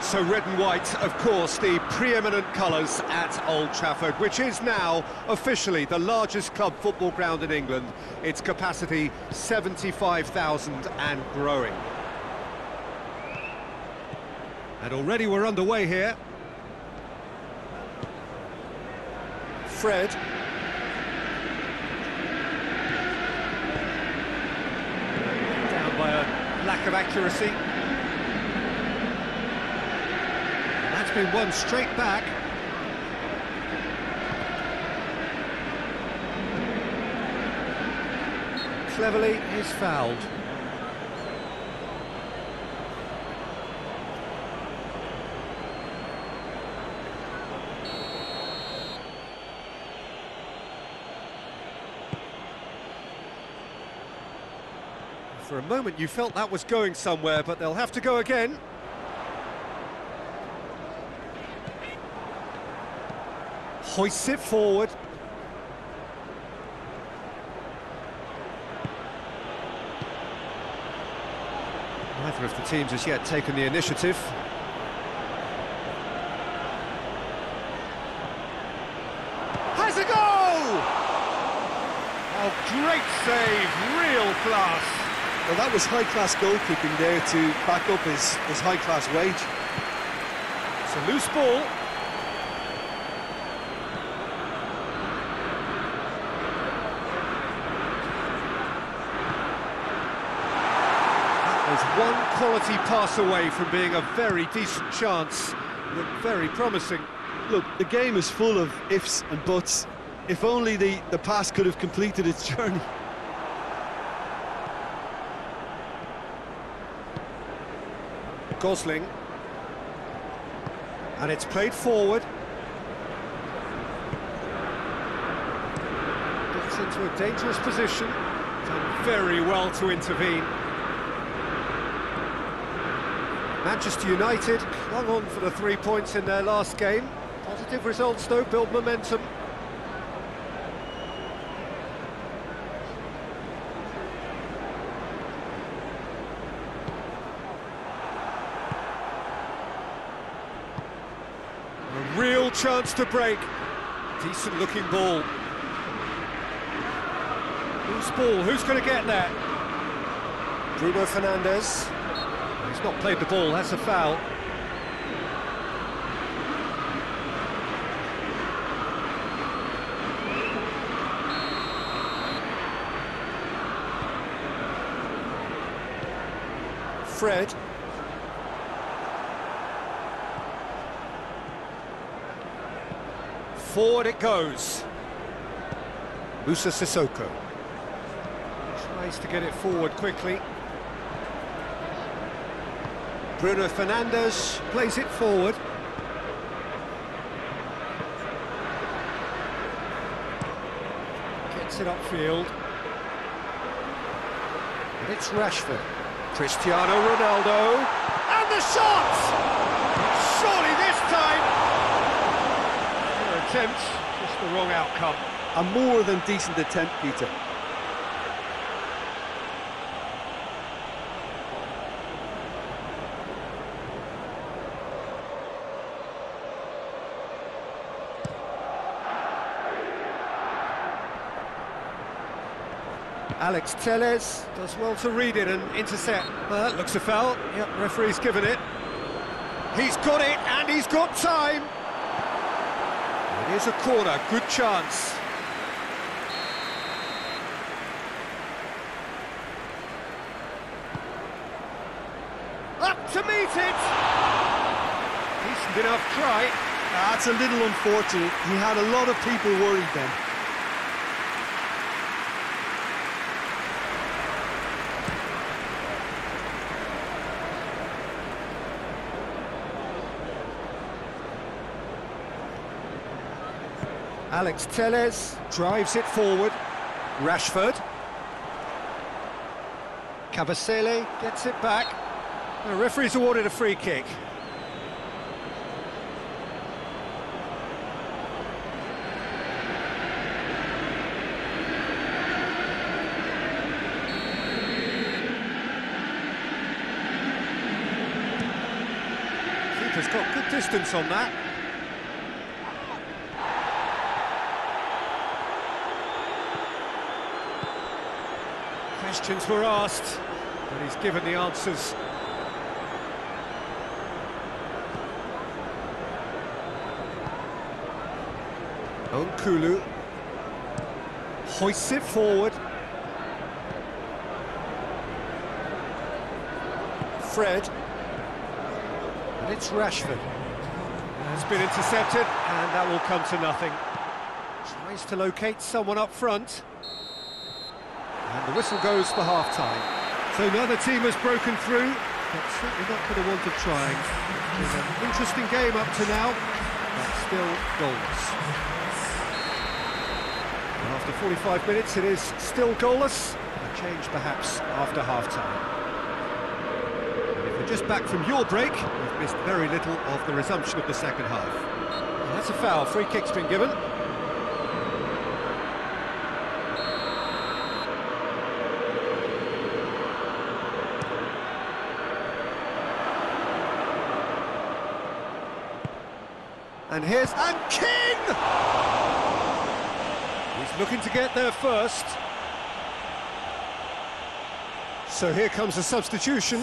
So red and white, of course, the preeminent colours at Old Trafford, which is now officially the largest club football ground in England. Its capacity 75,000 and growing. And already we're underway here. Fred. Down by a lack of accuracy. That's been won straight back. Cleverley, he's fouled. For a moment you felt that was going somewhere, but they'll have to go again. Hoists it forward. Neither of the teams has yet taken the initiative. Has a goal! Oh, great save, real class. Well, that was high-class goalkeeping there to back up his, his high-class wage. It's a loose ball. One quality pass away from being a very decent chance. Looked very promising. Look, the game is full of ifs and buts. If only the, the pass could have completed its journey. Gosling. And it's played forward. Gets into a dangerous position. Done very well to intervene. Manchester United hung on for the three points in their last game. Positive results though, build momentum. A real chance to break. Decent looking ball. Who's ball? Who's going to get there? Bruno Fernandes. He's not played the ball, that's a foul. Fred. Forward it goes. Moussa Sissoko. Tries to get it forward quickly. Bruno Fernandes plays it forward. Gets it upfield. And it's Rashford. Cristiano Ronaldo. And the shot! Surely this time! Their attempt, just the wrong outcome. A more than decent attempt, Peter. Alex Teles does well to read it and intercept. Uh, looks a foul. Yep, referee's given it. He's got it and he's got time. It is a corner, good chance. Up to meet it. Decent enough try. That's a little unfortunate. He had a lot of people worried then. Alex Teles drives it forward. Rashford. Kabasele gets it back. The referee's awarded a free kick. Keeper's got good distance on that. Questions were asked, and he's given the answers. Nkoulou hoists it forward. Fred. And it's Rashford. Has been intercepted, and that will come to nothing. Tries to locate someone up front. And the whistle goes for half-time. So neither team has broken through, but certainly not for the want of trying. It's an interesting game up to now, but still goalless. And after 45 minutes, it is still goalless. A change perhaps after half-time. Just back from your break, you've missed very little of the resumption of the second half. That's a foul. Free kick's been given. And here's and King! He's looking to get there first. So here comes a substitution.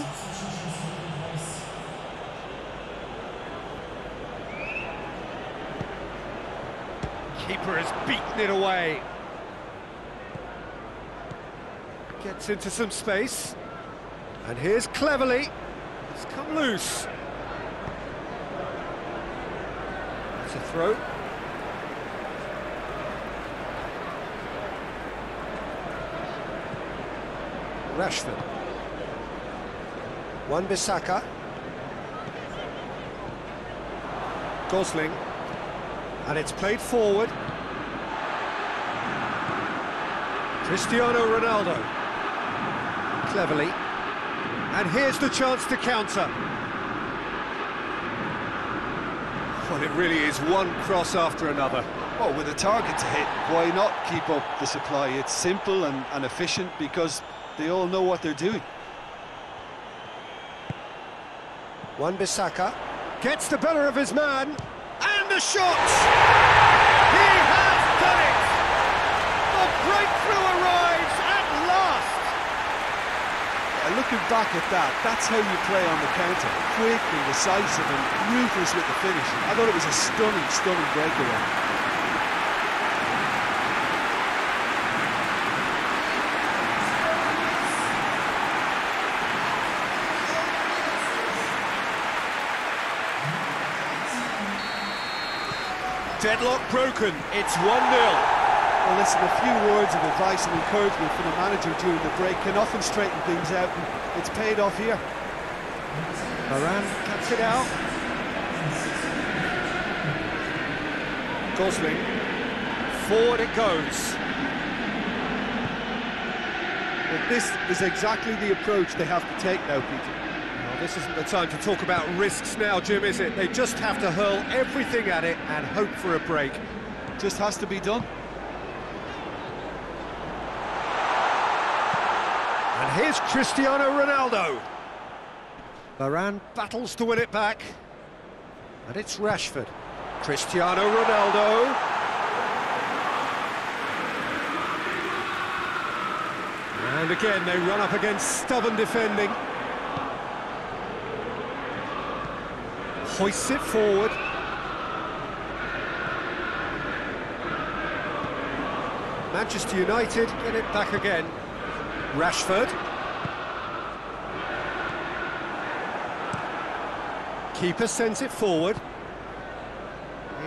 Keeper has beaten it away. Gets into some space. And here's Cleverley. It's come loose. A throw. Rashford. Wan-Bissaka. Gosling. And it's played forward. Cristiano Ronaldo. Cleverley. And here's the chance to counter. Well, it really is one cross after another. Well, with a target to hit, why not keep up the supply? It's simple and, and efficient because they all know what they're doing. Wan-Bissaka gets the better of his man, and the shot! He has done it! The breakthrough arrives at last! And looking back at that, that's how you play on the counter. Quick and decisive and ruthless with the finish. I thought it was a stunning, stunning breakaway. Deadlock broken, it's 1-0. Well, listen, a few words of advice and encouragement from the manager during the break can often straighten things out, and it's paid off here. Moran cuts it out. Gosling. Forward it goes. But this is exactly the approach they have to take now, Peter. Well, this isn't the time to talk about risks now, Jim, is it? They just have to hurl everything at it and hope for a break. Just has to be done. Here's Cristiano Ronaldo. Varane battles to win it back. And it's Rashford. Cristiano Ronaldo. And again, they run up against stubborn defending. Hoists it forward. Manchester United get it back again. Rashford. Keeper sends it forward.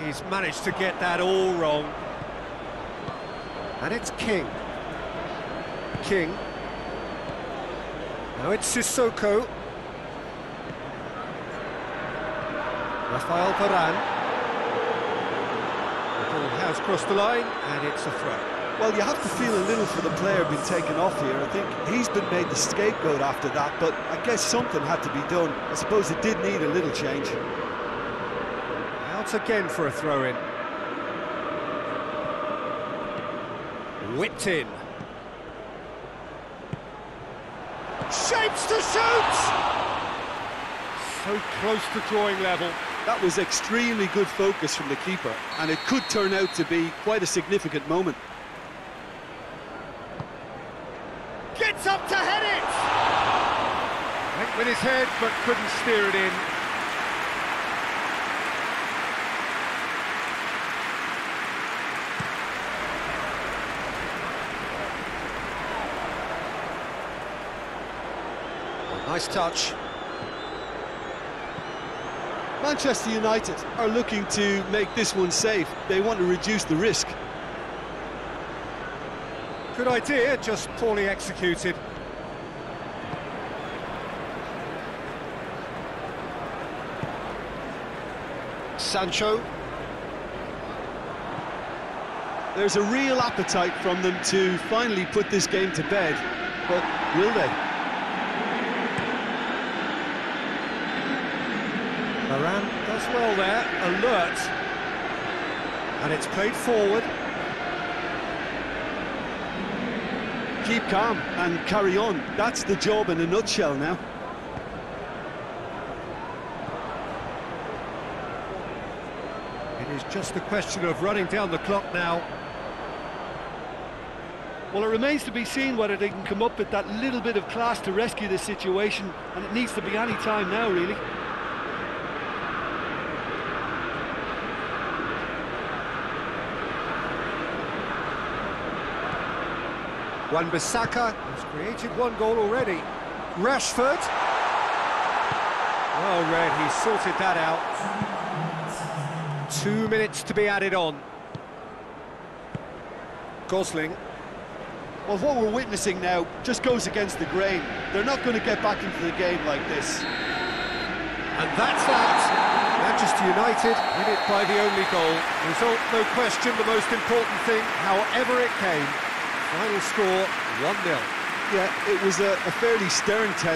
He's managed to get that all wrong. And it's King. King. Now it's Sissoko. Rafael Varane. The Ball has crossed the line, and it's a throw. Well, you have to feel a little for the player being taken off here. I think he's been made the scapegoat after that, but I guess something had to be done. I suppose it did need a little change. Out again for a throw-in. Whipped in. Shapes to shoot! So close to drawing level. That was extremely good focus from the keeper, and it could turn out to be quite a significant moment. Gets up to head it! Went with his head, but couldn't steer it in. Nice touch. Manchester United are looking to make this one safe. They want to reduce the risk. Good idea, just poorly executed. Sancho. There's a real appetite from them to finally put this game to bed, but will they? Moran does well there, alert. And it's played forward. Keep calm and carry on. That's the job in a nutshell now. It is just a question of running down the clock now. Well, it remains to be seen whether they can come up with that little bit of class to rescue the situation, and it needs to be any time now, really. Wan-Bissaka has created one goal already. Rashford. Well Red, he sorted that out. Two minutes to be added on. Gosling. Well, what we're witnessing now just goes against the grain. They're not going to get back into the game like this. And that's that. Manchester United win it by the only goal. Result, no question, the most important thing, however it came. Final score, 1-0. Yeah, it was a, a fairly stern test.